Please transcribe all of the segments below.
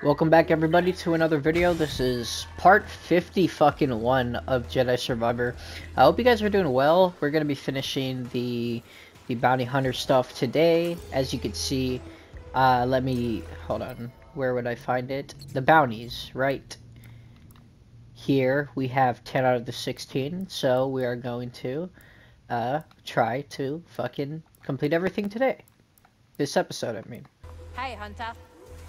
Welcome back everybody to another video. This is part 50 fucking 1 of Jedi Survivor. I hope you guys are doing well. We're going to be finishing the the bounty hunter stuff today. As you can see, uh, let me, hold on, where would I find it? The bounties, right? Here we have 10 out of the 16, so we are going to uh, try to fucking complete everything today. This episode, I mean. Hey, Hunter.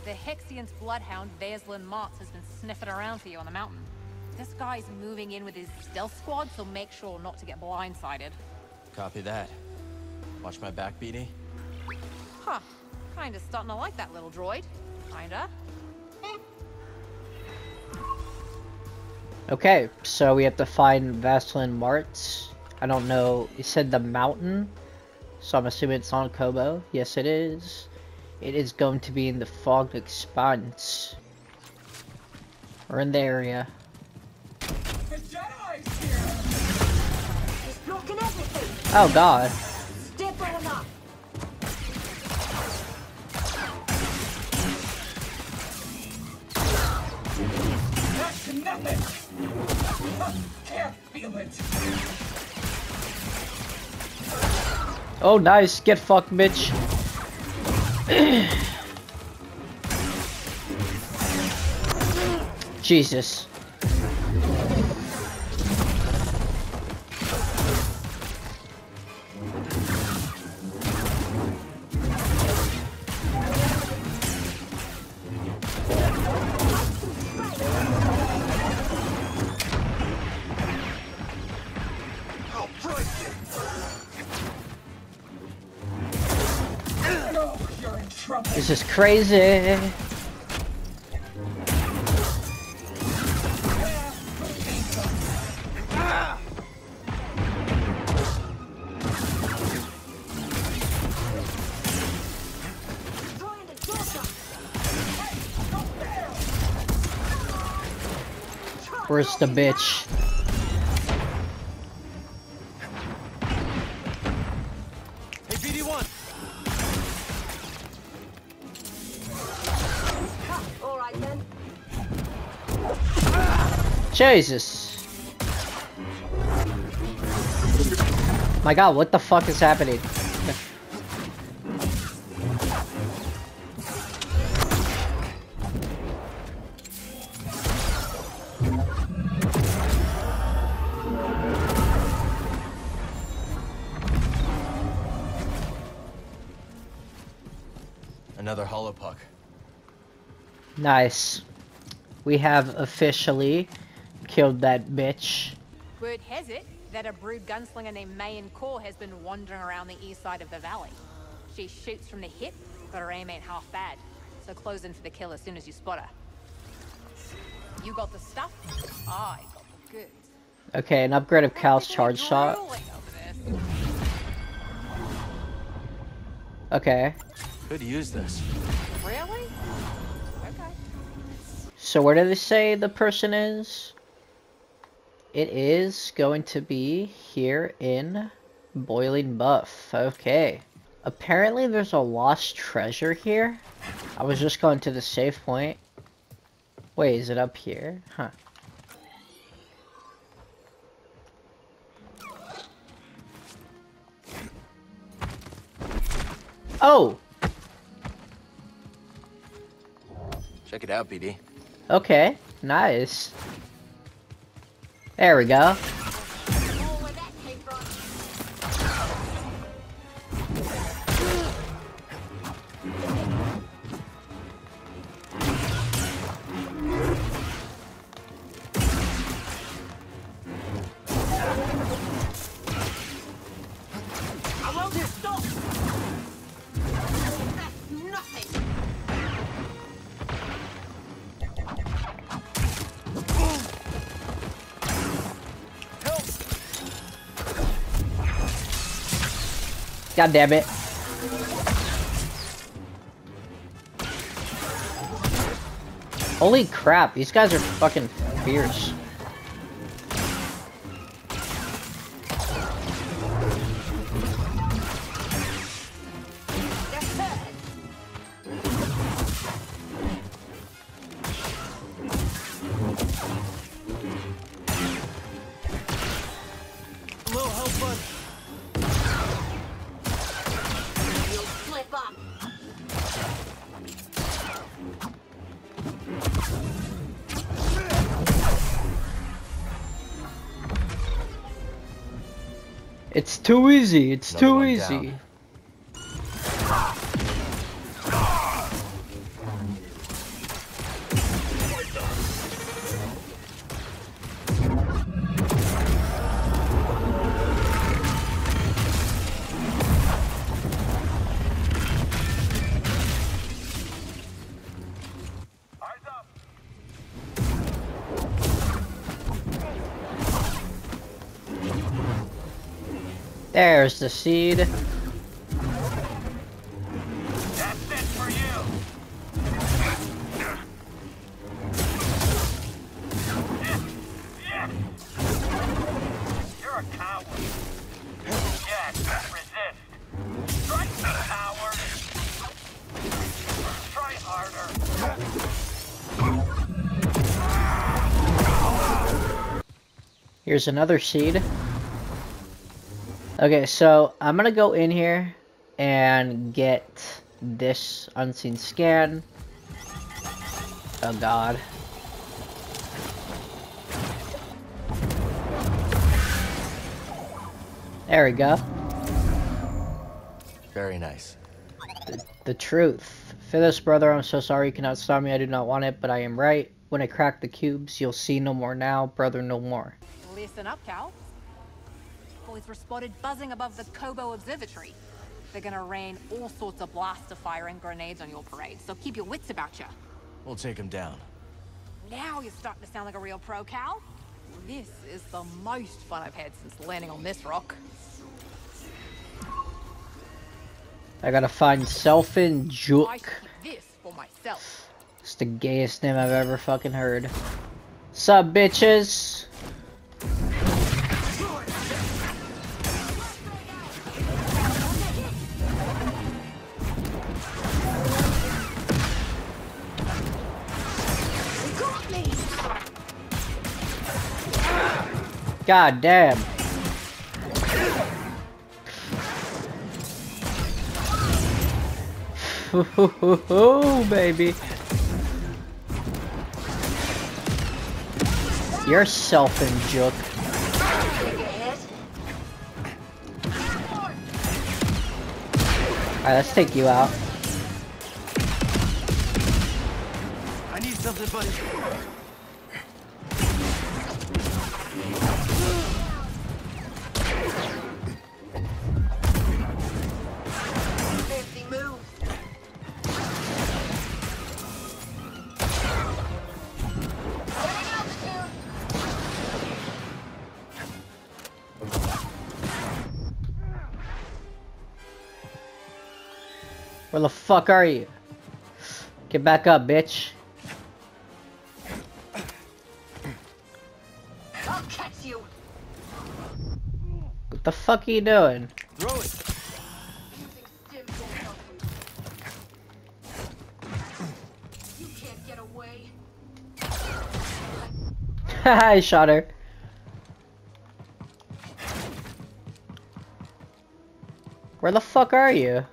The Haxian's bloodhound, Vaslin Martz, has been sniffing around for you on the mountain. This guy's moving in with his stealth squad, so make sure not to get blindsided. Copy that. Watch my back, BD. Huh. Kinda starting to like that little droid. Kinda. Okay, so we have to find Vaslin Martz. I don't know. He said the mountain, so I'm assuming it's on Koboh. Yes, it is. It is going to be in the fog expanse. We're in the area. The Jedi's here! He's blocking everything. Oh god. Step on up. That's nothing! Can't feel it! Oh nice, get fucked, Mitch. Jesus. Crazy. Where's the bitch? Jesus. My god, what the fuck is happening? Another hollow puck. Nice. We have officially killed that bitch. Word has it that a brood gunslinger named Mayan Core has been wandering around the east side of the valley. She shoots from the hip, but her aim ain't half bad. So close in for the kill as soon as you spot her. You got the stuff, I got the goods. Okay, an upgrade of Cal's charge shot. Drooling over this. Okay. Could use this. Really? Okay. So where did they say the person is? It is going to be here in Boiling Buff. Okay. Apparently there's a lost treasure here. I was just going to the safe point. Wait, is it up here? Huh. Oh! Check it out, BD. Okay, nice. There we go. God damn it. Holy crap, these guys are fucking fierce. Too easy. It's Another too easy. down. Try harder. Here's another seed. Okay, so I'm gonna go in here and get this unseen scan. Oh god. There we go. Very nice. The truth. Phyllis, brother, I'm so sorry you cannot stop me. I do not want it, but I am right. When I crack the cubes, you'll see no more now, brother, no more. Listen up, Cal. Boys were spotted buzzing above the Koboh Observatory. They're gonna rain all sorts of blaster fire and grenades on your parade, so keep your wits about you. We'll take him down. Now you're starting to sound like a real pro, Cal. This is the most fun I've had since landing on this rock. I gotta find Selfin I Juk. this for myself. It's the gayest name I've ever fucking heard. Sup, bitches? God damn. Ooh, baby. You're selfing, Jook. Alright, let's take you out. I need something, buddy. Fuck are you? Get back up, bitch. I'll catch you. What the fuck are you doing? Throw it. Using stim won't help you. You can't get away. I shot her. Where the fuck are you?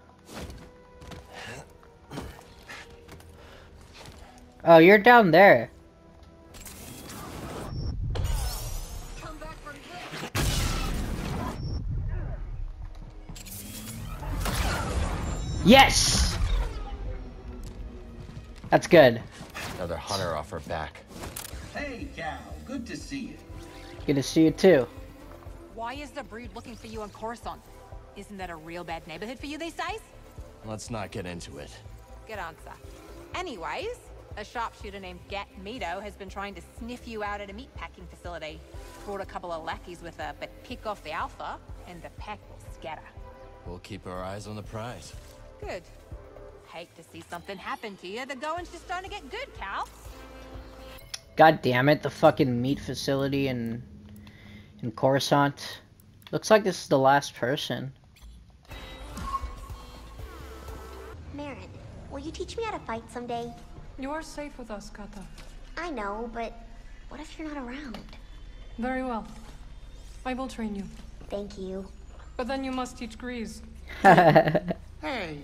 Oh, you're down there. Come back from this. Yes! That's good. Another hunter off her back. Hey, Cal. Good to see you. Good to see you too. Why is the brood looking for you in Coruscant? Isn't that a real bad neighborhood for you these days? Let's not get into it. Good answer. Anyways, a sharpshooter named Gat Mito has been trying to sniff you out at a meatpacking facility. Brought a couple of lackeys with her, but pick off the alpha, and the pack will scatter. We'll keep our eyes on the prize. Good. Hate to see something happen to you. The going's just starting to get good, Cal. God damn it, the fucking meat facility in in Coruscant. Looks like this is the last person. Merrin, will you teach me how to fight someday? You are safe with us, Kata. I know, but what if you're not around? Very well. I will train you. Thank you. But then you must teach Greez. Hey.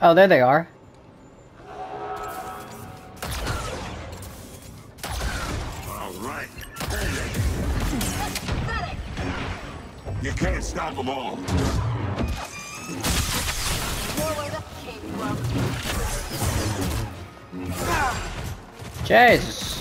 Oh, there they are. All right. You can't stop them all. Jesus.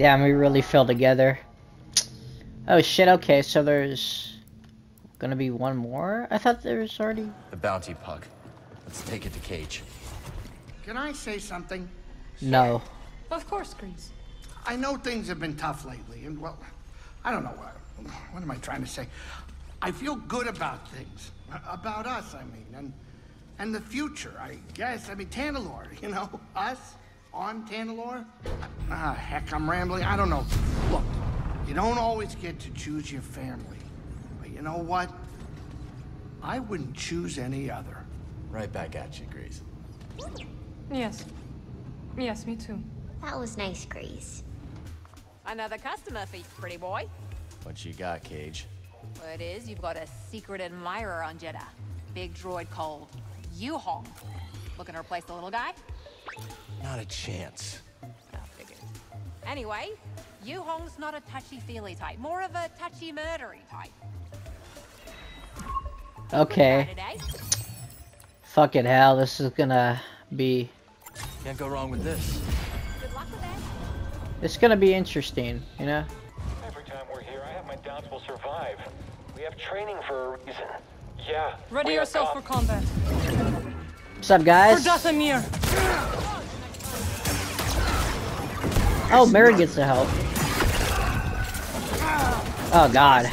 Damn, we really fell together. Oh shit, okay, so there's gonna be one more? I thought there was already... The bounty puck. Let's take it to Caij. Can I say something? No. Of course, Greez. I know things have been tough lately, and well, I don't know what. What am I trying to say? I feel good about things, about us. I mean, and and the future. I guess. I mean, Tanalorr. You know, us on Tanalorr. Ah, heck, I'm rambling. I don't know. Look, you don't always get to choose your family, but you know what? I wouldn't choose any other. Right back at you, Greez. Yes. Yes, me too. That was nice, Greez. Another customer for you, pretty boy. What you got, Caij? Word is you've got a secret admirer on Jedha. Big droid called Yu-Hong. Looking to replace the little guy? Not a chance. Oh, figured. Anyway, Yu-Hong's not a touchy-feely type. More of a touchy-murdery type. Okay. Saturday. Fucking hell, this is gonna be... Can't go wrong with this. Good luck with that. It's gonna be interesting, you know? Every time we're here, I have my doubts we'll survive. We have training for a reason. Yeah. Ready yourself for combat. What's up, guys? For? Dathomir! Oh, Mary gets the help. Oh, God.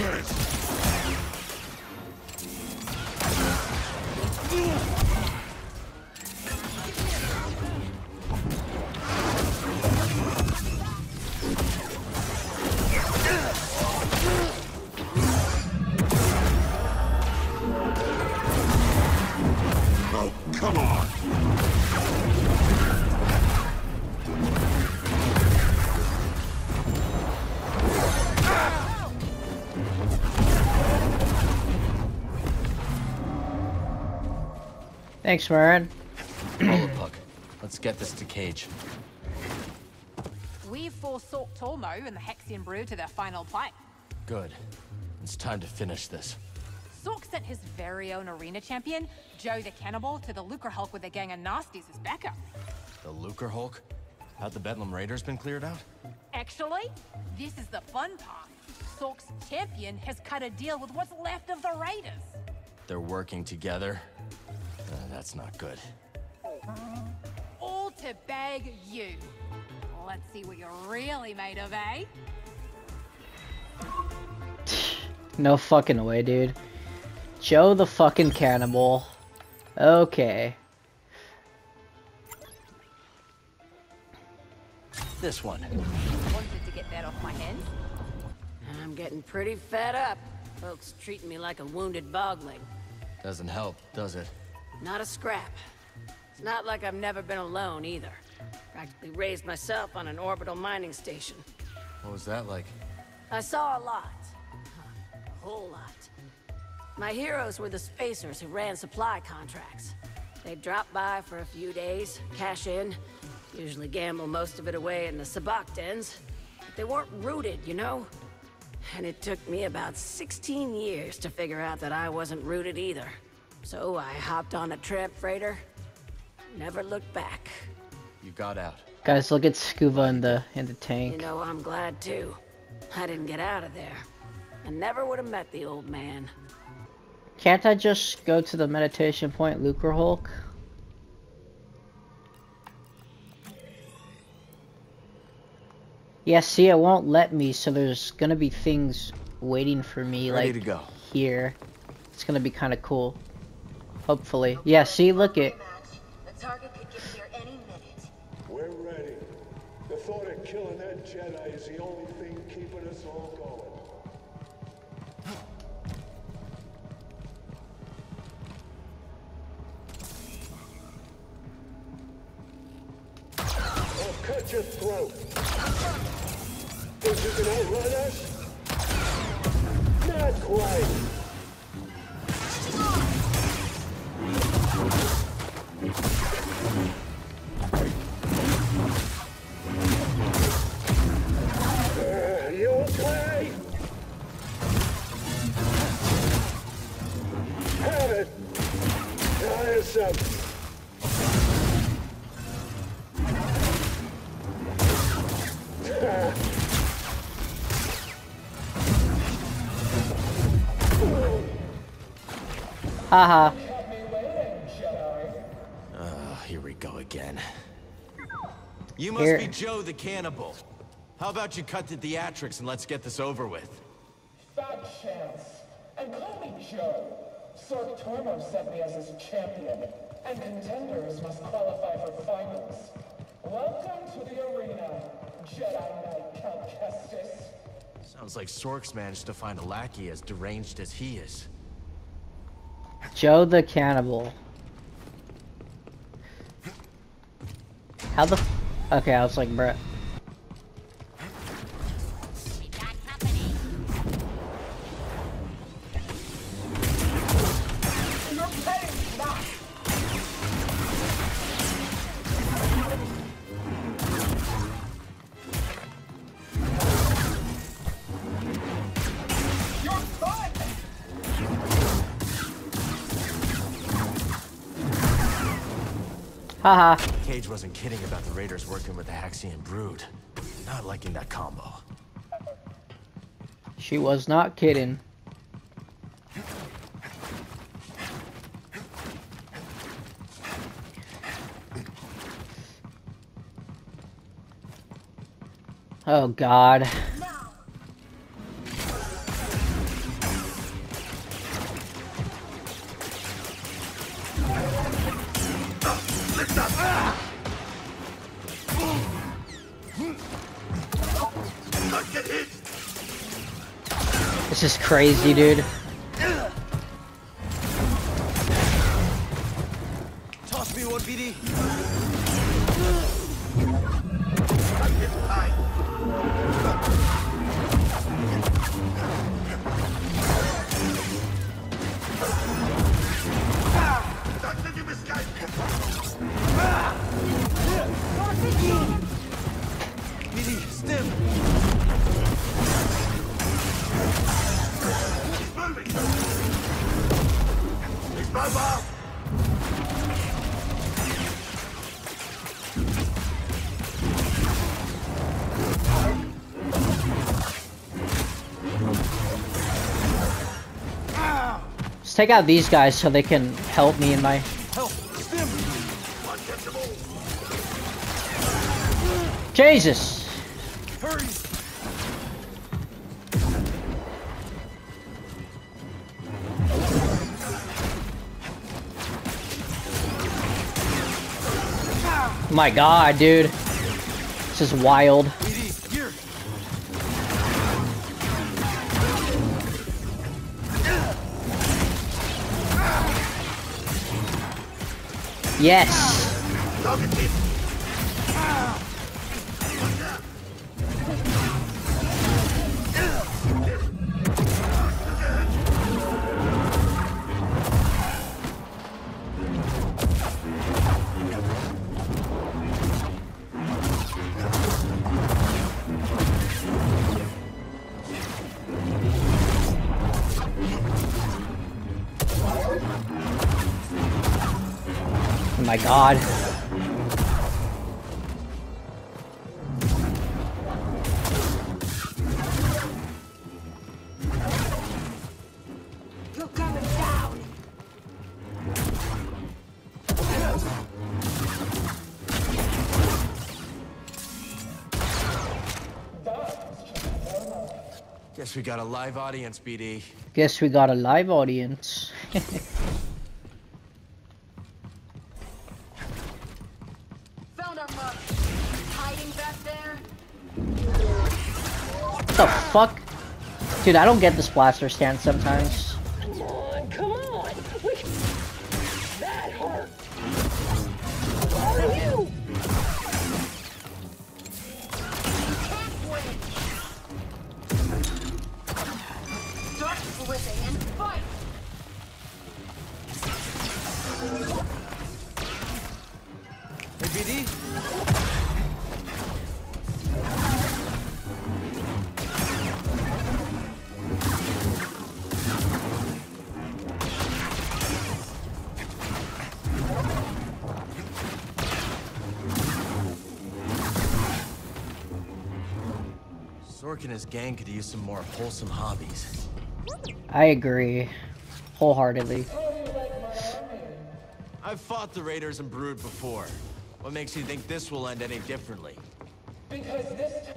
Thanks, Merrin. Roll pug. Let's get this to Caij. We've forsook Tormo and the Haxian Brood to their final fight. Good. It's time to finish this. Sork sent his very own arena champion, Joe the Cannibal, to the Lucre Hulk with a gang of nasties as backup. The Lucre Hulk? Had the Bedlam Raiders been cleared out? Actually, this is the fun part. Sork's champion has cut a deal with what's left of the Raiders. They're working together? That's not good. All to bag you. Let's see what you're really made of, eh? No fucking way, dude. Joe the fucking cannibal. Okay. This one. Wanted to get that off my hands. I'm getting pretty fed up. Folks treating me like a wounded bogling. Doesn't help, does it? Not a scrap. It's not like I've never been alone either. Practically raised myself on an orbital mining station. What was that like? I saw a lot. A whole lot. My heroes were the spacers who ran supply contracts. They'd drop by for a few days, cash in, usually gamble most of it away in the sabacc dens. But they weren't rooted, you know? And it took me about 16 years to figure out that I wasn't rooted either. So I hopped on a tramp freighter, never looked back. You got out. Guys, look at Scuba in the in the tank. You know, I'm glad too. I didn't get out of there. I never would have met the old man. Can't I just go to the meditation point, Lucre Hulk? Yeah, see, it won't let me, so there's gonna be things waiting for me, Ready like, to go. here. It's gonna be kinda cool. Hopefully. Yeah, see, look it. The target could get here any minute. We're ready. The thought of killing that Jedi is the only thing keeping us all going. I'll cut your throat. Think you can outrun us? Not quite. Haha. Oh, here we go again. You must Here. be Joe the cannibal. How about you cut the theatrics and let's get this over with? Fat chance. And call me Joe. Sork Tormo sent me as his champion, and contenders must qualify for finals. Welcome to the arena, Jedi Knight Cal Kestis. Sounds like Sork's managed to find a lackey as deranged as he is. Joe the Cannibal. How the f- Okay, I was like, bruh. Haha. Caij wasn't kidding about the Raiders working with the Haxian Brood. Not liking that combo. She was not kidding. Oh god. Crazy, dude. Take out these guys so they can help me in my... Jesus! Hurry. My god, dude. This is wild. Yes! my god. Guess we got a live audience, BD. Guess we got a live audience. what the fuck? Dude, I don't get this blaster stand sometimes. Sork and his gang could use some more wholesome hobbies. I agree. Wholeheartedly. I've fought the Raiders and Brood before. What makes you think this will end any differently? Because this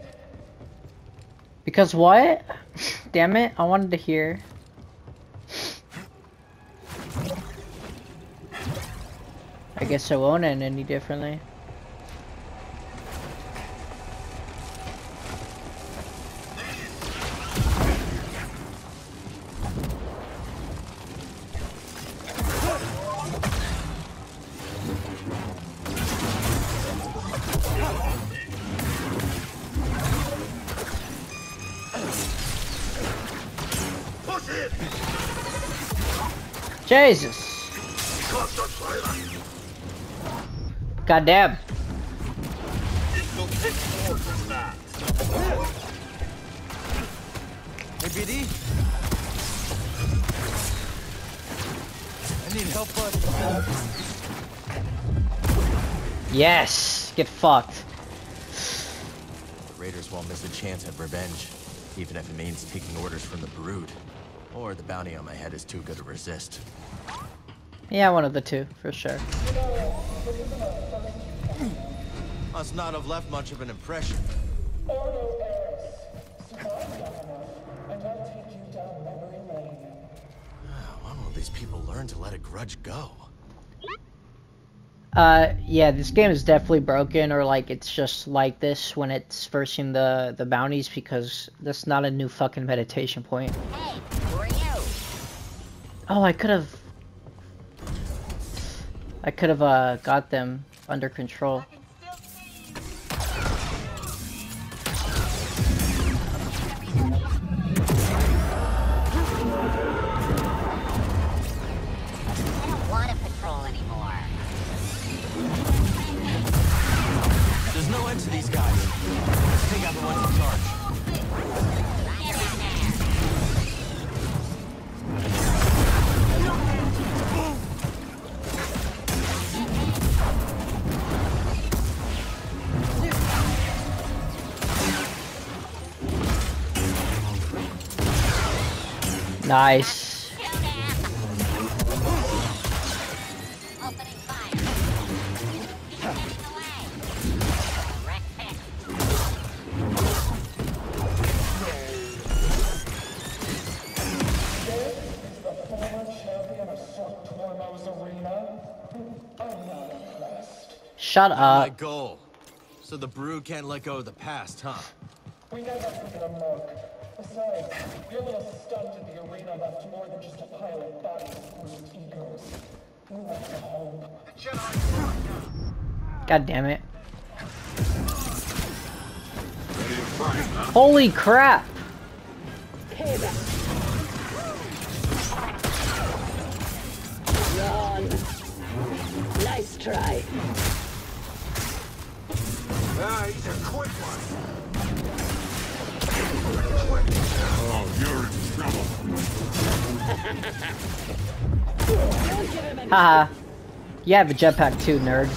Because what? Damn it, I wanted to hear. I guess it won't end any differently. Jesus! Goddamn. Hey, BD? I need help. Yes! Get fucked. The Raiders won't miss a chance at revenge, even if it means taking orders from the Brood. Or the bounty on my head is too good to resist. Yeah, one of the two, for sure. Must not have left much of an impression. Ordo Eris. Survive long enough, and I'll take you down memory lane. When will these people learn to let a grudge go? Uh, yeah, this game is definitely broken, or like it's just like this when it's first seeing the the bounties because that's not a new fucking meditation point. Hey, who are you? Oh, I could have, I could have uh got them under control. These guys. Take out the ones in charge. Not impressed. Shut My up. goal. So the Brood can't let go of the past, huh? We never a. Besides, your little stunt in the arena left more than just a pile of bodies and bruised egos. You left a home. God damn it. Holy crap! Nice try. Ah, you're in trouble. Haha. You have a jetpack too, nerd.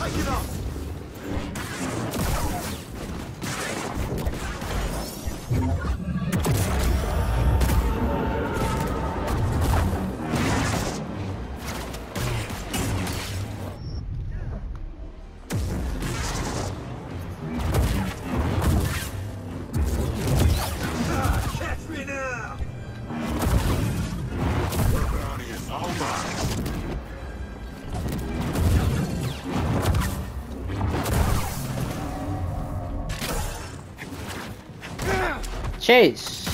Chase.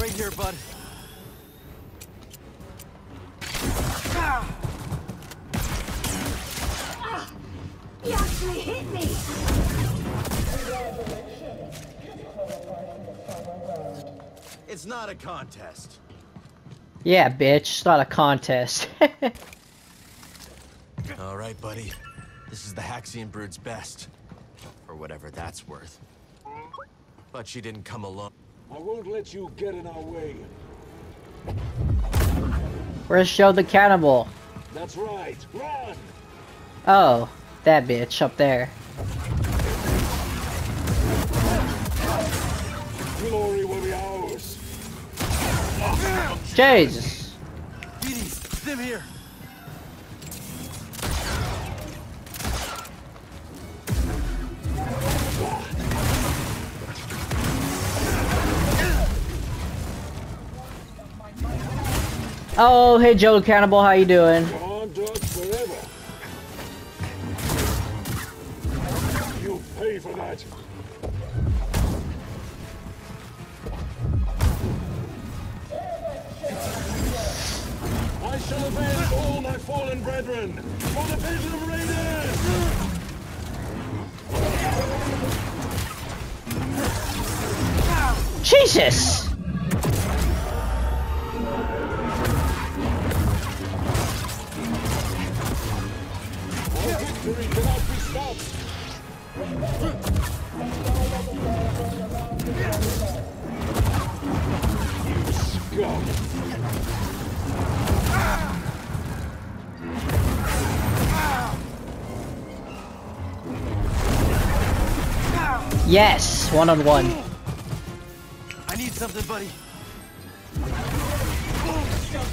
Right here, bud. He actually hit me! It's not a contest. Yeah, bitch. It's not a contest. All right, buddy. This is the Haxian Brood's best. Or whatever that's worth. But she didn't come alone. I won't let you get in our way. Where's Joe the cannibal? That's right. Run! Oh, that bitch up there. Glory will be ours. Jesus. BD, them here. Oh, hey Joe cannibal, how you doing? You pay for that. I shall avenge all my fallen brethren for the of raiders! Jesus! Yes, one on one. I need something, buddy.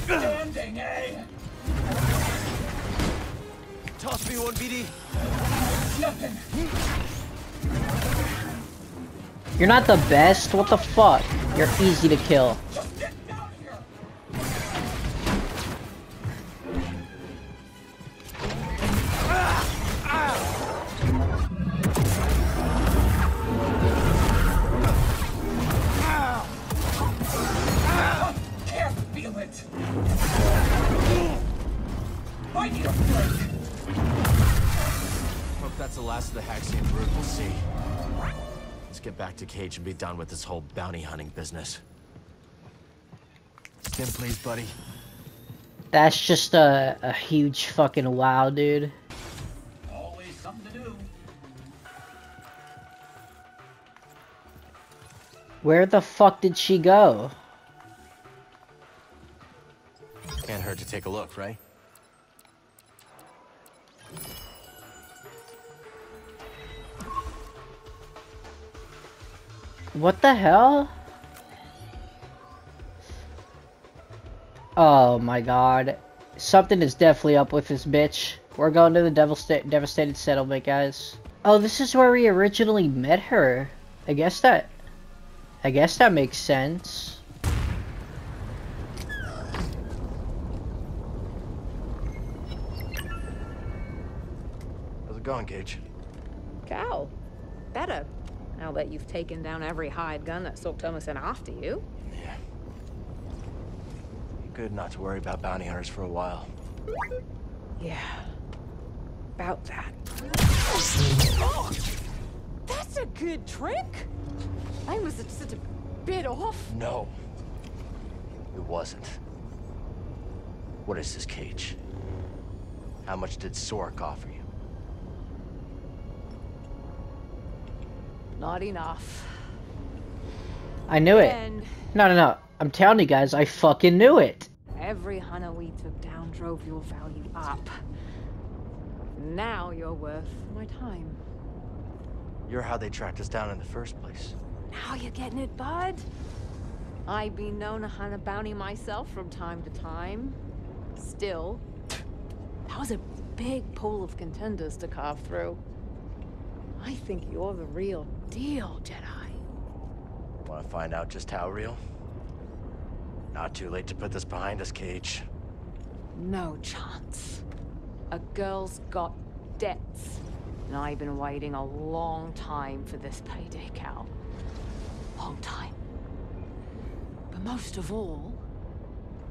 Standing, eh? Toss me one, BD. You're not the best? What the fuck? You're easy to kill. That's the last of the Haxian Brood we'll see. Let's get back to Caij and be done with this whole bounty hunting business. Stim, please, buddy. That's just a, a huge fucking wow, dude. Always something to do. Where the fuck did she go? Can't hurt to take a look, right? What the hell? Oh my god. Something is definitely up with this bitch. We're going to the Devasta Devastated Settlement, guys. Oh, this is where we originally met her. I guess that... I guess that makes sense. How's it going, Caij? Cow. Better. Now that you've taken down every hired gun that Sork Thomas sent after you. Yeah. Good not to worry about bounty hunters for a while. Yeah. About that. Oh, that's a good trick. I was just a bit off. No. It wasn't. What is this cage? How much did Sork offer you? Not enough. I knew it. And No, no, no. I'm telling you guys, I fucking knew it. every hunter we took down drove your value up. Now you're worth my time. You're how they tracked us down in the first place. Now you're getting it, bud. I've been known to hunt a bounty myself from time to time. Still, that was a big pool of contenders to carve through. I think you're the real deal, Jedi. Want to find out just how real? Not too late to put this behind us, Caij. No chance. A girl's got debts. And I've been waiting a long time for this payday, Cal. Long time. But most of all,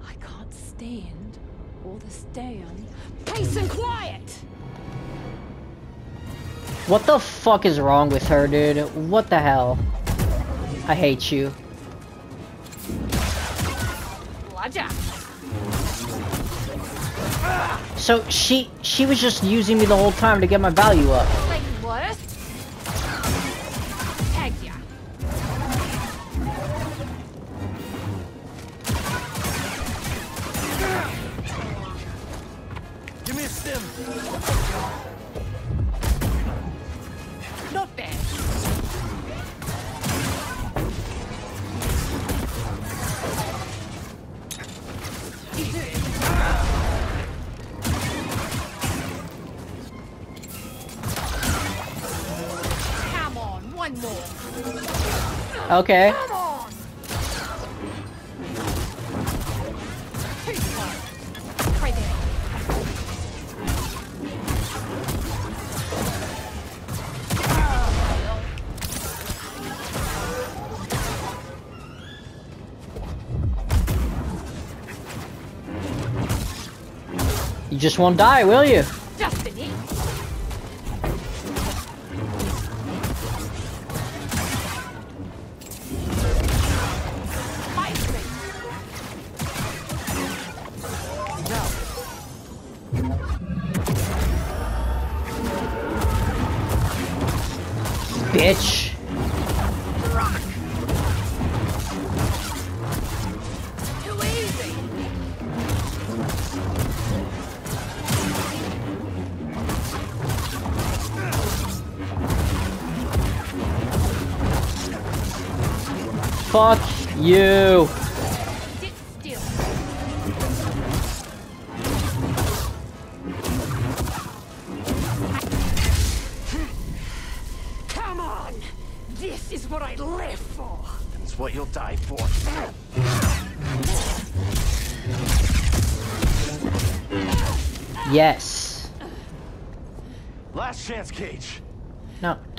I can't stand all this damn peace and quiet! What the fuck is wrong with her, dude? What the hell? I hate you. So she she was just using me the whole time to get my value up. Okay. You just won't die, will you? Bitch. Rock. Too easy. Fuck you.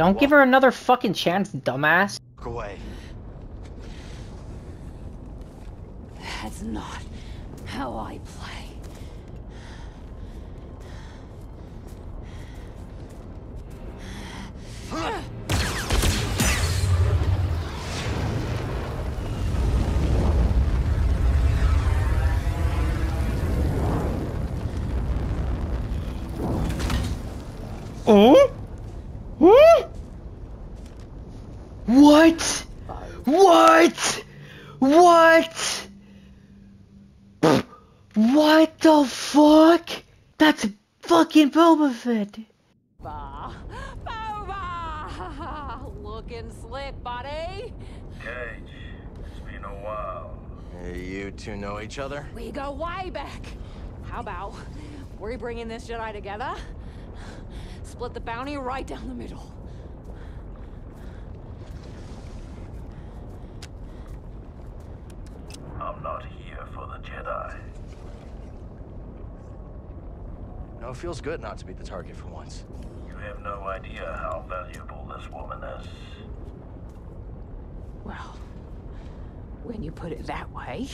Don't give her another fucking chance, dumbass. Look away. That's not how I play. Oh? Huh? What? What? What? What the fuck? That's fucking Boba Fett. Boba! Boba! Looking slick, buddy. Caij, it's been a while. Hey, you two know each other? We go way back. How about we bringing this Jedi together? Split the bounty right down the middle. I'm not here for the Jedi. No, it feels good not to be the target for once. You have no idea how valuable this woman is. Well, when you put it that way.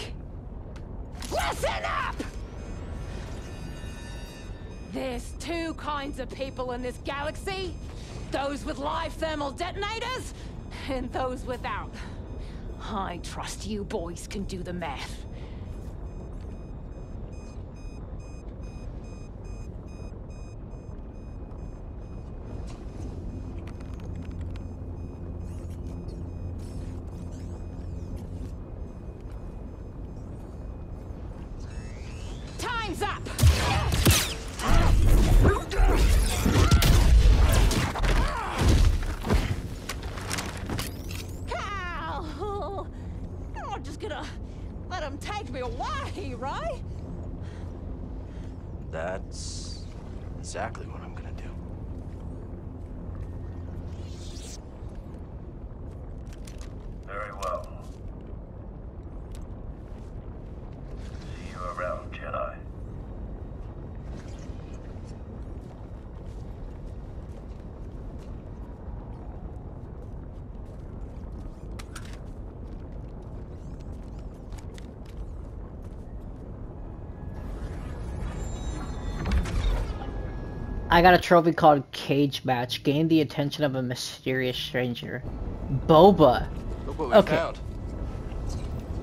Listen up! There's two kinds of people in this galaxy. Those with live thermal detonators, and those without. I trust you boys can do the math. I got a trophy called Caij Match. Gain the attention of a mysterious stranger. Boba. Okay. found.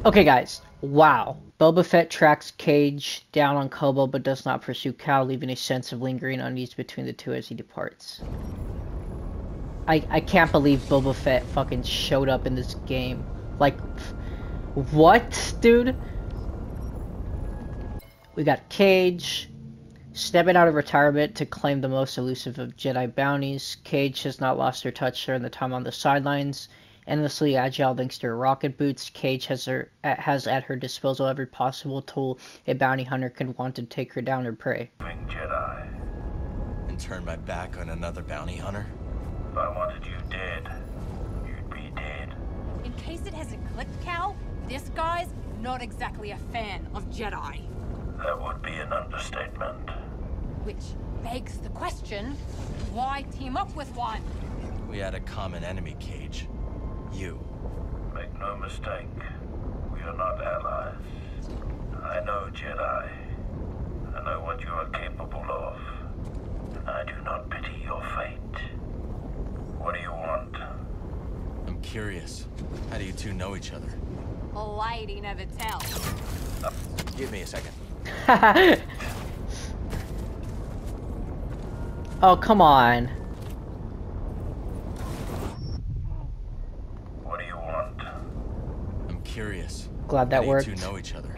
Okay, guys. Wow. Boba Fett tracks Caij down on Koboh but does not pursue Cal, leaving a sense of lingering unease between the two as he departs. I I can't believe Boba Fett fucking showed up in this game. Like, what, dude? We got Caij stepping out of retirement to claim the most elusive of Jedi bounties. Caij has not lost her touch during the time on the sidelines. Endlessly agile thanks to her rocket boots, Caij has her has at her disposal every possible tool a bounty hunter could want to take her down or prey. Jedi. And turn my back on another bounty hunter? If I wanted you dead, you'd be dead. In case it hasn't clicked, Cal, this guy's not exactly a fan of Jedi. That would be an understatement. Which begs the question, why team up with one? We had a common enemy, Caij. You. Make no mistake, we are not allies. I know Jedi. I know what you are capable of. And I do not pity your fate. What do you want? I'm curious. How do you two know each other? A lady never tells. Give me a second. oh, come on. What do you want? I'm curious. Glad that worked. do you two know each other?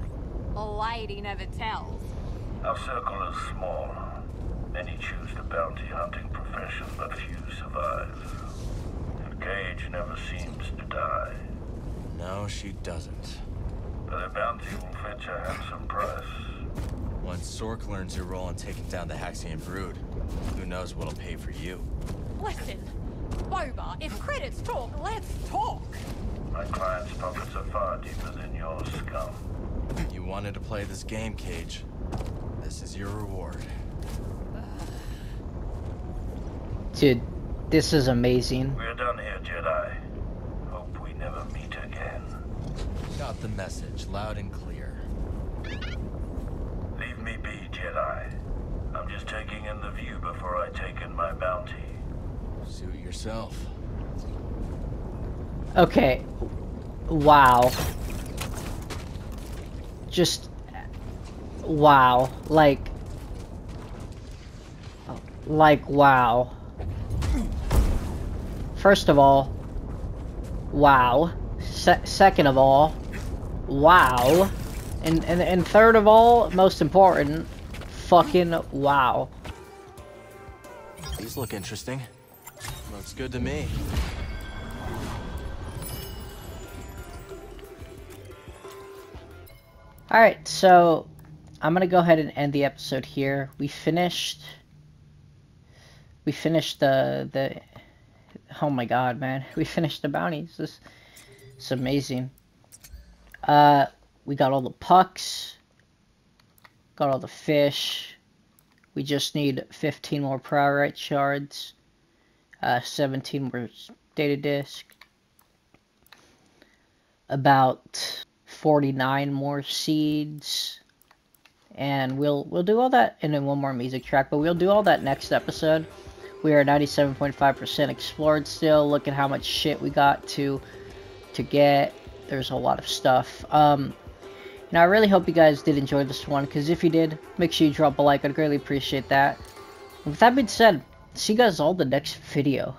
A lady never tells. Our circle is small. Many choose the bounty hunting profession, but few survive. And Caij never seems to die. No, she doesn't. But a bounty will fetch a handsome price. Once Sorc learns your role in taking down the Haxian Brood, who knows what'll pay for you? Listen, Boba, if credits talk, let's talk. My client's pockets are far deeper than your scum. You wanted to play this game, Caij. This is your reward. Dude, this is amazing. We're done here, Jedi. Hope we never meet again. Got the message, loud and clear. Leave me be, Jedi. I'm just taking in the view before I take in my bounty. Suit yourself. Okay. Wow. Just wow. Like like wow. First of all, wow. Se second of all, wow. And, and and third of all, most important, fucking wow. These look interesting. Looks good to me. Alright, so I'm gonna go ahead and end the episode here. We finished we finished the the oh my god man. We finished the bounties. This it's amazing. Uh we got all the pucks. Got all the fish. We just need 15 more priorite shards. Uh 17 more data disk. About 49 more seeds and we'll we'll do all that and then one more music track but we'll do all that next episode we are 97.5% explored still look at how much shit we got to to get there's a lot of stuff um now I really hope you guys did enjoy this one because if you did make sure you drop a like I'd greatly appreciate that. With that being said see you guys all the next video